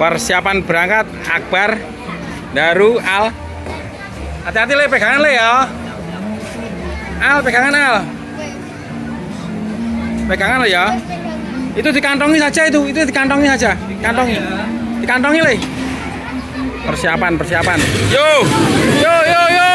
persiapan berangkat Akbar Daru Al. Hati-hati le pegangan le ya. Al pegangan Al. Pegangan le ya. Itu dikantongi saja itu itu dikantongi saja. Kantongi dikantongi le. Persiapan persiapan. Yo yo yo yo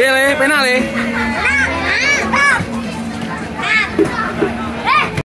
Iya, le, penal, le.